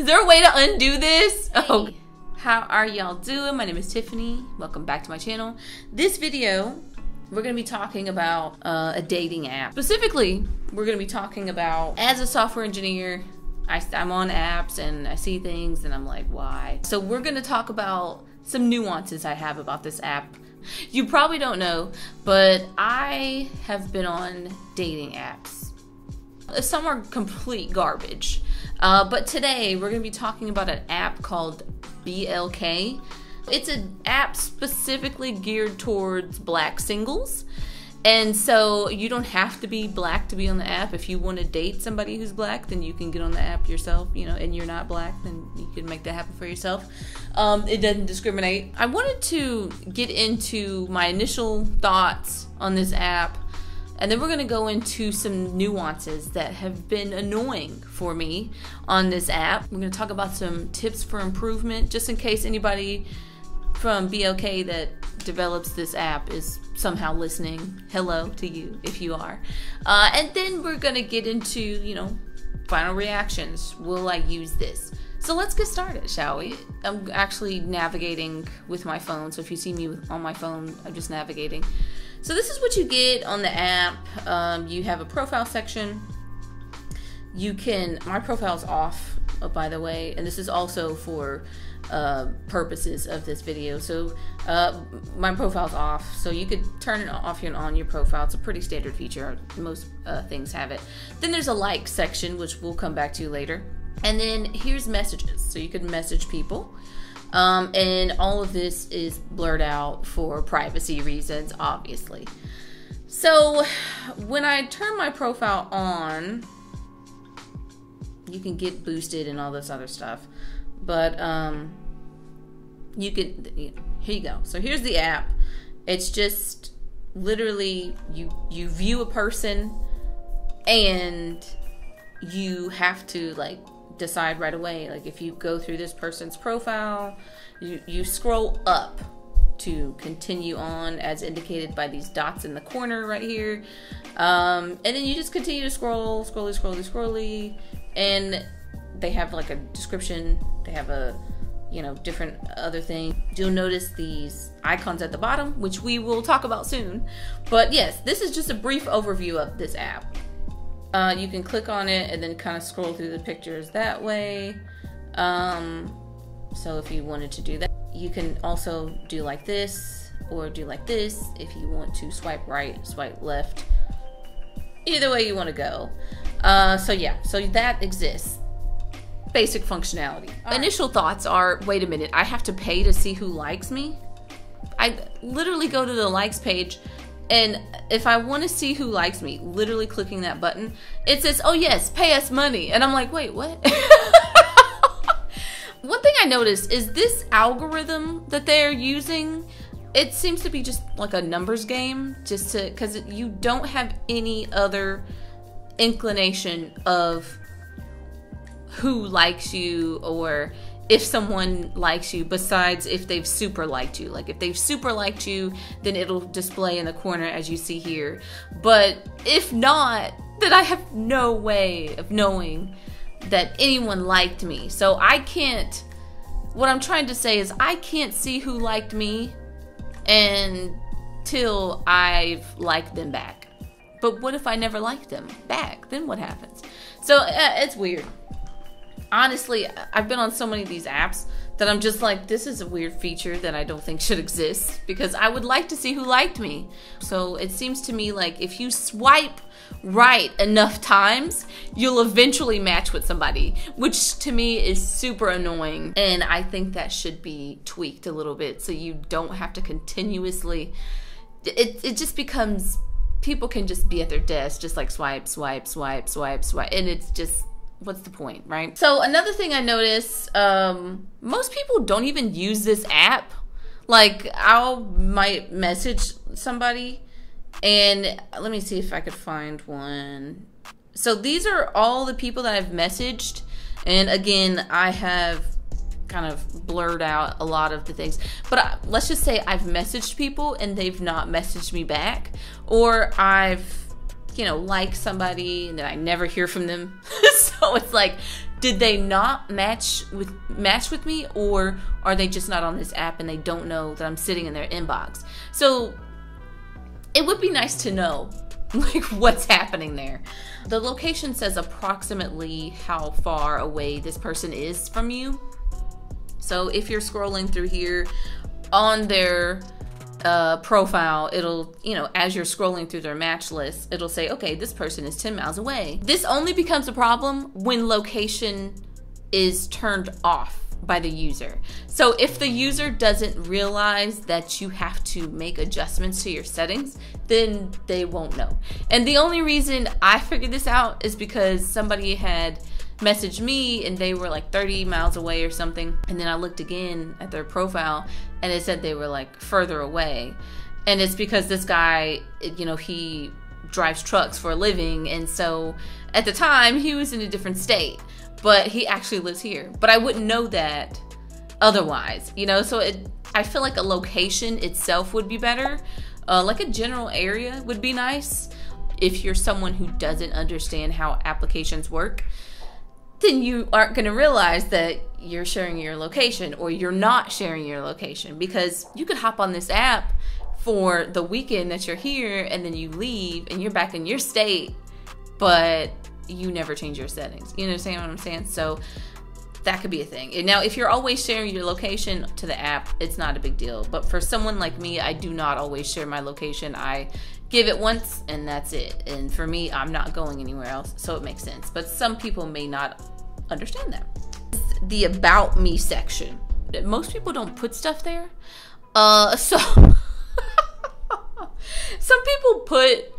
Is there a way to undo this? Oh, how are y'all doing? My name is Tiffany. Welcome back to my channel. This video, we're going to be talking about uh, a dating app. Specifically, we're going to be talking about as a software engineer, I, I'm on apps and I see things and I'm like, why? So we're going to talk about some nuances I have about this app. You probably don't know, but I have been on dating apps. Some are complete garbage. Uh, but today we're going to be talking about an app called BLK. It's an app specifically geared towards black singles. And so you don't have to be black to be on the app. If you want to date somebody who's black, then you can get on the app yourself, you know, and you're not black, then you can make that happen for yourself. Um, it doesn't discriminate. I wanted to get into my initial thoughts on this app, and then we're going to go into some nuances that have been annoying for me on this app. We're going to talk about some tips for improvement, just in case anybody from BLK that develops this app is somehow listening. Hello to you if you are. Uh, and then we're gonna get into, you know, final reactions. Will I use this? So let's get started, shall we? I'm actually navigating with my phone, so if you see me on my phone, I'm just navigating. So this is what you get on the app. Um, you have a profile section. You can, my profile's off, oh, by the way, and this is also for uh, purposes of this video. So uh, my profile's off, so you could turn it off and on your profile. It's a pretty standard feature. Most uh, things have it. Then there's a like section, which we'll come back to later. And then here's messages. So you could message people. Um, and all of this is blurred out for privacy reasons, obviously. So when I turn my profile on, you can get boosted and all this other stuff. But um, you can here you go. So here's the app. It's just literally you you view a person and you have to like decide right away like if you go through this person's profile you you scroll up to continue on as indicated by these dots in the corner right here. Um, and then you just continue to scroll scrolly scrolly scrolly. And they have like a description. They have a you know different other things you'll notice these icons at the bottom which we will talk about soon. But yes this is just a brief overview of this app uh, you can click on it and then kind of scroll through the pictures that way. Um, so if you wanted to do that you can also do like this or do like this if you want to swipe right swipe left. Either way you want to go. Uh, so yeah so that exists. Basic functionality. All Initial thoughts are wait a minute, I have to pay to see who likes me? I literally go to the likes page and if I want to see who likes me, literally clicking that button, it says, "Oh yes, pay us money." And I'm like, "Wait, what?" One thing I noticed is this algorithm that they're using, it seems to be just like a numbers game just to cuz you don't have any other inclination of who likes you or if someone likes you besides if they've super liked you. Like if they've super liked you then it'll display in the corner as you see here. But if not then i have no way of knowing that anyone liked me. So i can't what i'm trying to say is i can't see who liked me until i've liked them back. But what if i never liked them back? Then what happens? So uh, it's weird honestly, I've been on so many of these apps that I'm just like, this is a weird feature that I don't think should exist because I would like to see who liked me. So it seems to me like if you swipe right enough times, you'll eventually match with somebody, which to me is super annoying. And I think that should be tweaked a little bit so you don't have to continuously. It, it just becomes people can just be at their desk, just like swipe, swipe, swipe, swipe, swipe. And it's just what's the point, right? So another thing I notice, um, most people don't even use this app. Like I'll might message somebody and let me see if I could find one. So these are all the people that I've messaged. And again, I have kind of blurred out a lot of the things. But I, let's just say I've messaged people and they've not messaged me back. Or I've you know, like somebody and then I never hear from them. so it's like did they not match with match with me or are they just not on this app and they don't know that I'm sitting in their inbox? So it would be nice to know like what's happening there. The location says approximately how far away this person is from you. So if you're scrolling through here on their uh, profile, it'll, you know, as you're scrolling through their match list, it'll say, okay, this person is 10 miles away. This only becomes a problem when location is turned off by the user. So if the user doesn't realize that you have to make adjustments to your settings, then they won't know. And the only reason I figured this out is because somebody had messaged me and they were like 30 miles away or something. And then I looked again at their profile and it said they were like further away. And it's because this guy, you know, he drives trucks for a living. And so at the time, he was in a different state, but he actually lives here. But I wouldn't know that otherwise, you know? So it, I feel like a location itself would be better. Uh, like a general area would be nice if you're someone who doesn't understand how applications work then you aren't going to realize that you're sharing your location or you're not sharing your location because you could hop on this app for the weekend that you're here and then you leave and you're back in your state, but you never change your settings. You understand what I'm saying? So that could be a thing. Now, if you're always sharing your location to the app, it's not a big deal. But for someone like me, I do not always share my location. I give it once and that's it. And for me, I'm not going anywhere else, so it makes sense. But some people may not understand that. The about me section. Most people don't put stuff there. Uh, so some people put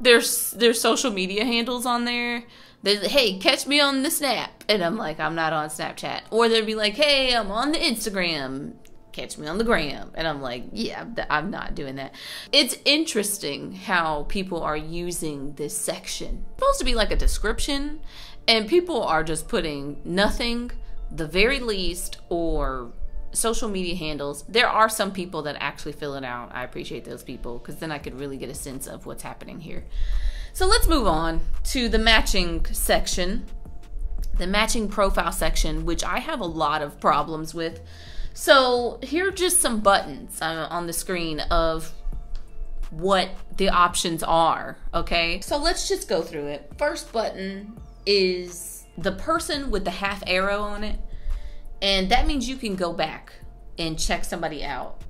their their social media handles on there. They hey, catch me on the Snap, and I'm like, I'm not on Snapchat. Or they'd be like, Hey, I'm on the Instagram. Catch me on the gram, and I'm like, yeah, I'm not doing that. It's interesting how people are using this section. It's supposed to be like a description, and people are just putting nothing, the very least, or social media handles. There are some people that actually fill it out. I appreciate those people because then I could really get a sense of what's happening here. So let's move on to the matching section, the matching profile section, which I have a lot of problems with. So here are just some buttons uh, on the screen of what the options are, okay? So let's just go through it. First button is the person with the half arrow on it. And that means you can go back and check somebody out.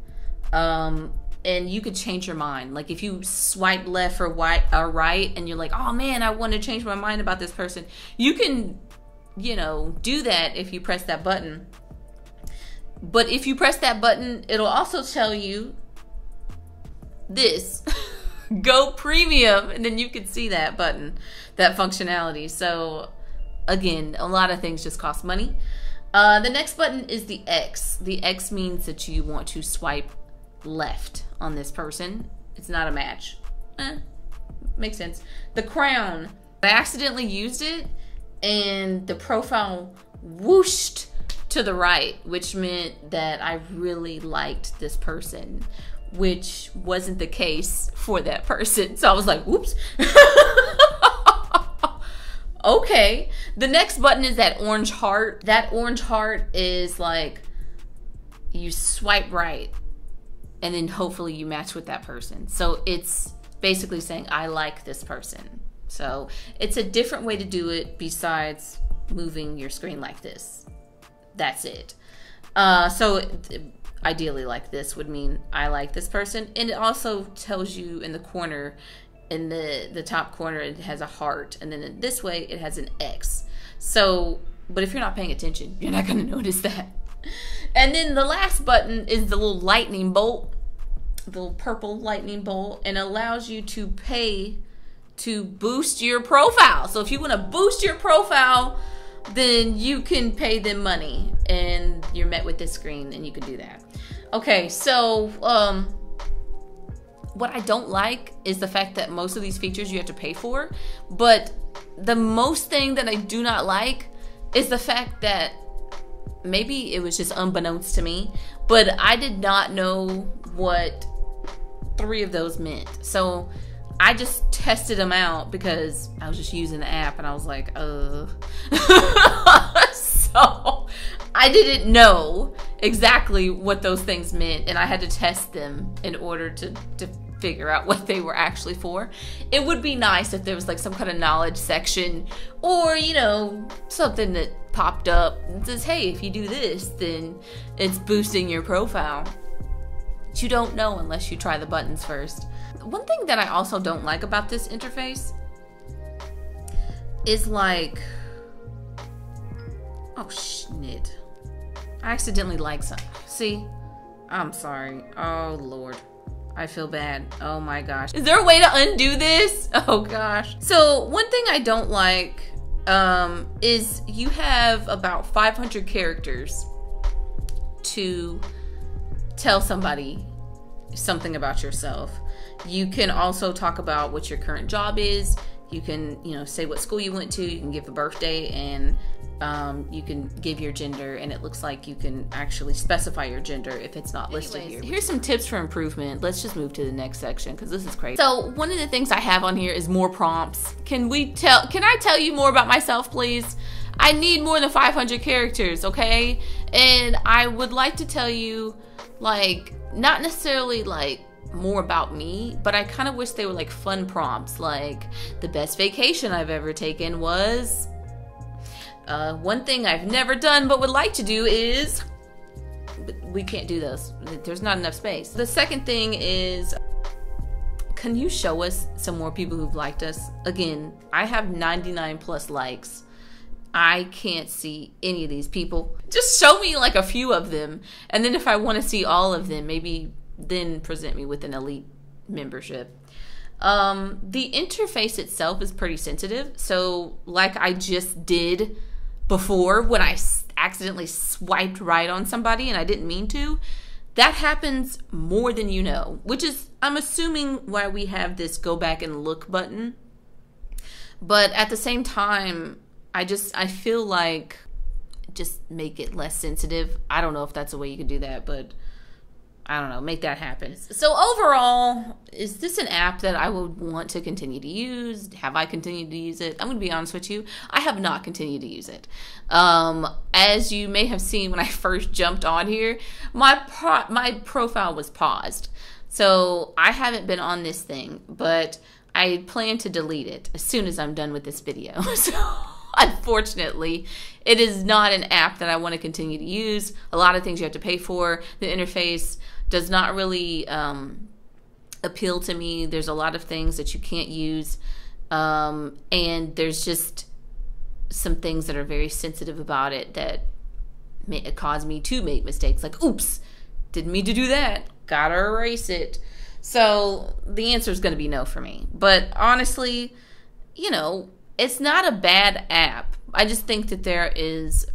Um, and you could change your mind. Like if you swipe left or or right and you're like, "Oh man, I want to change my mind about this person." You can, you know, do that if you press that button. But if you press that button, it'll also tell you this. go premium and then you can see that button that functionality so again a lot of things just cost money uh, the next button is the X. The X means that you want to swipe left on this person. It's not a match. Eh, makes sense. The crown. I accidentally used it and the profile whooshed to the right, which meant that I really liked this person which wasn't the case for that person. So I was like, whoops. okay. The next button is that orange heart. That orange heart is like you swipe right and then hopefully you match with that person. So it's basically saying, I like this person. So it's a different way to do it besides moving your screen like this. That's it. Uh, so ideally like this would mean I like this person. And it also tells you in the corner, in the, the top corner, it has a heart. And then in this way, it has an X. So, but if you're not paying attention, you're not going to notice that. And then the last button is the little lightning bolt, the little purple lightning bolt, and allows you to pay to boost your profile. So if you want to boost your profile, then you can pay them money and you're met with this screen and you can do that. Okay, so um what I don't like is the fact that most of these features you have to pay for, but the most thing that I do not like is the fact that maybe it was just unbeknownst to me, but I did not know what three of those meant. So I just tested them out because I was just using the app and I was like, uh. so I didn't know exactly what those things meant and I had to test them in order to, to figure out what they were actually for. It would be nice if there was like some kind of knowledge section or, you know, something that popped up and says, hey, if you do this, then it's boosting your profile. But you don't know unless you try the buttons first. One thing that I also don't like about this interface is like, oh, shit. I accidentally like. See? I'm sorry. Oh, Lord. I feel bad. Oh my gosh. Is there a way to undo this? Oh gosh. So one thing I don't like um, is you have about 500 characters to tell somebody something about yourself. You can also talk about what your current job is. You can, you know, say what school you went to. You can give a birthday and um, you can give your gender and it looks like you can actually specify your gender if it's not listed Anyways, here. Here's some tips for improvement. Let's just move to the next section because this is crazy. So one of the things I have on here is more prompts. Can we tell, can I tell you more about myself, please? I need more than 500 characters, okay? And I would like to tell you, like, not necessarily like more about me, but I kind of wish they were like fun prompts. Like, the best vacation I've ever taken was uh, one thing I've never done but would like to do is we can't do those. There's not enough space. The second thing is can you show us some more people who've liked us? Again, I have 99 plus likes. I can't see any of these people. Just show me like a few of them. And then if I want to see all of them, maybe then present me with an elite membership. Um, the interface itself is pretty sensitive. So, like I just did before when I accidentally swiped right on somebody and I didn't mean to. That happens more than you know, which is, I'm assuming, why we have this go back and look button. But at the same time, I just, I feel like just make it less sensitive. I don't know if that's a way you could do that, but I don't know, make that happen. So overall, is this an app that I would want to continue to use? Have I continued to use it? I'm going to be honest with you, I have not continued to use it. Um, as you may have seen when I first jumped on here, my pro- my profile was paused. So I haven't been on this thing, but I plan to delete it as soon as I'm done with this video. so unfortunately, it is not an app that I want to continue to use. A lot of things you have to pay for. The interface does not really um, appeal to me. There's a lot of things that you can't use. Um, and there's just some things that are very sensitive about it that may cause me to make mistakes. Like, oops, didn't mean to do that. Gotta erase it. So the answer is going to be no for me. But honestly, you know, it's not a bad app. I just think that there is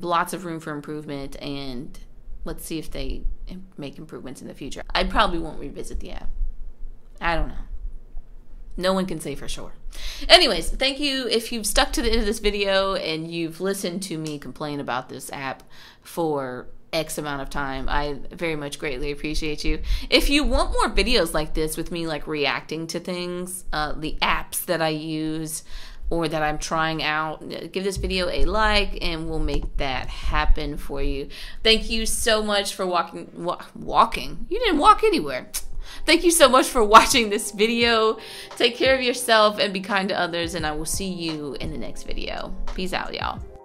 lots of room for improvement and let's see if they make improvements in the future. I probably won't revisit the app. I don't know. No one can say for sure. Anyways, thank you if you've stuck to the end of this video and you've listened to me complain about this app for X amount of time. I very much greatly appreciate you. If you want more videos like this with me like reacting to things, uh, the apps that I use, or that I'm trying out, give this video a like and we'll make that happen for you. Thank you so much for walking, wa walking. You didn't walk anywhere. Thank you so much for watching this video. Take care of yourself and be kind to others and I will see you in the next video. Peace out, y'all.